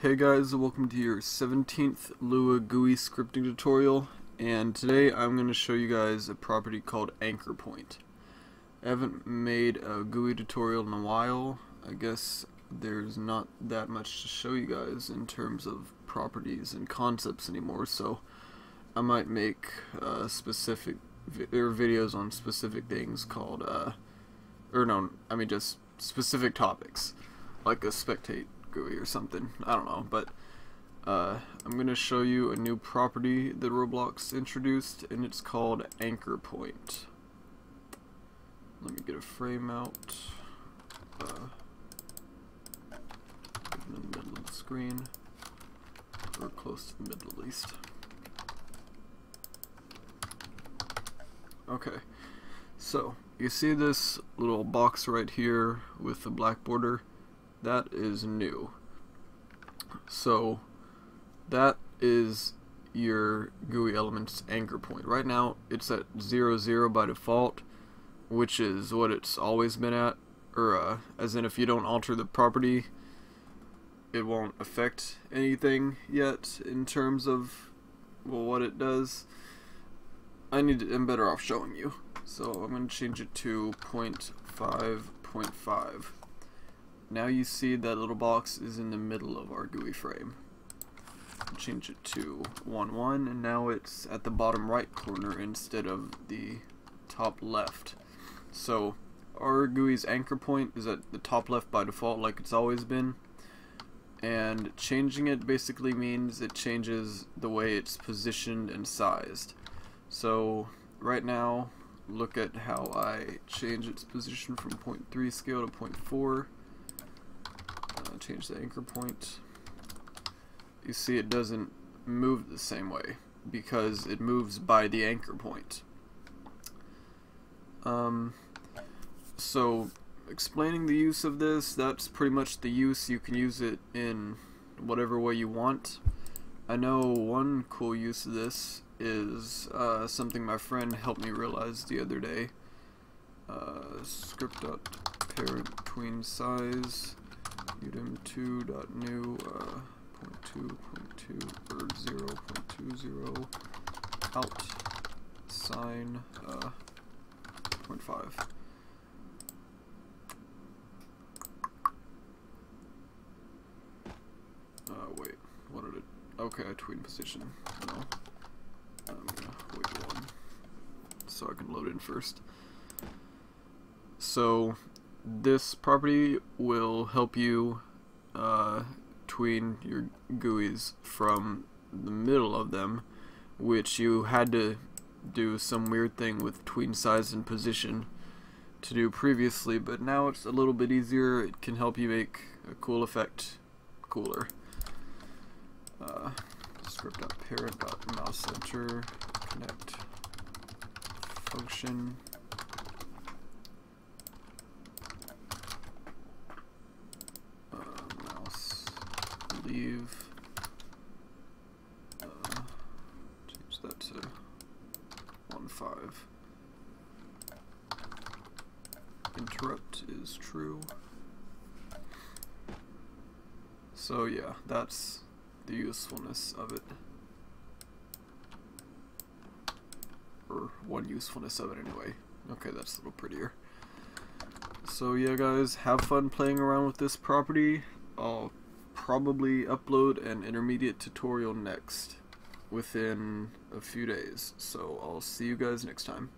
Hey guys, welcome to your 17th Lua GUI scripting tutorial and today I'm going to show you guys a property called Anchor Point. I haven't made a GUI tutorial in a while. I guess there's not that much to show you guys in terms of properties and concepts anymore so I might make uh, specific vi or videos on specific things called uh, or no, I mean just specific topics like a spectate or something. I don't know, but uh, I'm going to show you a new property that Roblox introduced, and it's called Anchor Point. Let me get a frame out. Uh, in the middle of the screen, or close to the middle at least. Okay, so you see this little box right here with the black border? That is new. So that is your GUI elements anchor point. Right now it's at 0, 0 by default, which is what it's always been at, or uh, as in if you don't alter the property, it won't affect anything yet in terms of well what it does. I need to, I'm better off showing you. So I'm going to change it to 0.5.5 now you see that little box is in the middle of our GUI frame. Change it to 1, 1, and now it's at the bottom right corner instead of the top left. So our GUI's anchor point is at the top left by default like it's always been. And changing it basically means it changes the way it's positioned and sized. So right now, look at how I change its position from 0.3 scale to 0.4 change the anchor point. You see it doesn't move the same way because it moves by the anchor point. Um, so explaining the use of this, that's pretty much the use. You can use it in whatever way you want. I know one cool use of this is uh, something my friend helped me realize the other day. Uh, script.parent tween size UDim2.new uh, 0.2, or 0, 0.20 out Sine uh, 0.5. Uh, wait, what did it, okay, I tween position, no, I'm gonna wait one, so I can load in first. So, this property will help you uh, tween your GUIs from the middle of them, which you had to do some weird thing with tween size and position to do previously, but now it's a little bit easier. It can help you make a cool effect cooler. Uh, script.parent.mouse connect function leave. Uh, change that to one five. Interrupt is true. So yeah, that's the usefulness of it. Or one usefulness of it anyway. Okay, that's a little prettier. So yeah guys, have fun playing around with this property. I'll probably upload an intermediate tutorial next within a few days. So I'll see you guys next time.